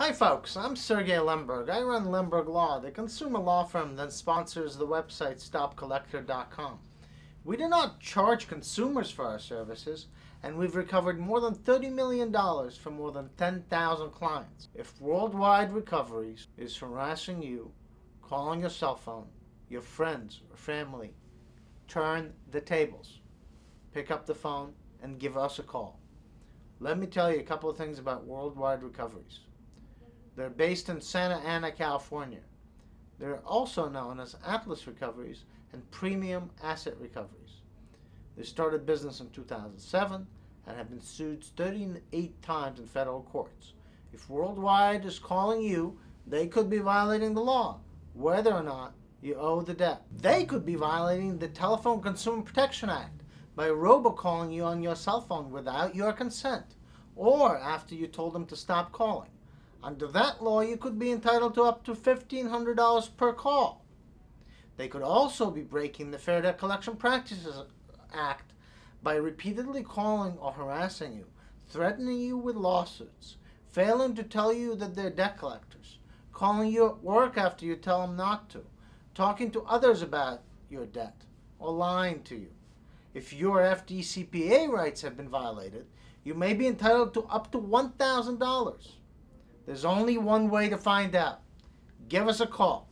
Hi folks, I'm Sergey Lemberg. I run Lemberg Law, the consumer law firm that sponsors the website StopCollector.com. We do not charge consumers for our services, and we've recovered more than $30 million from more than 10,000 clients. If Worldwide Recoveries is harassing you, calling your cell phone, your friends or family, turn the tables. Pick up the phone and give us a call. Let me tell you a couple of things about Worldwide Recoveries. They're based in Santa Ana, California. They're also known as Atlas Recoveries and Premium Asset Recoveries. They started business in 2007 and have been sued 38 times in federal courts. If Worldwide is calling you, they could be violating the law, whether or not you owe the debt. They could be violating the Telephone Consumer Protection Act by robocalling you on your cell phone without your consent or after you told them to stop calling. Under that law, you could be entitled to up to $1,500 per call. They could also be breaking the Fair Debt Collection Practices Act by repeatedly calling or harassing you, threatening you with lawsuits, failing to tell you that they're debt collectors, calling you at work after you tell them not to, talking to others about your debt, or lying to you. If your FDCPA rights have been violated, you may be entitled to up to $1,000. There's only one way to find out. Give us a call.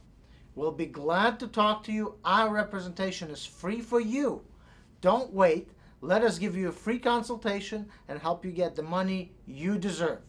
We'll be glad to talk to you. Our representation is free for you. Don't wait. Let us give you a free consultation and help you get the money you deserve.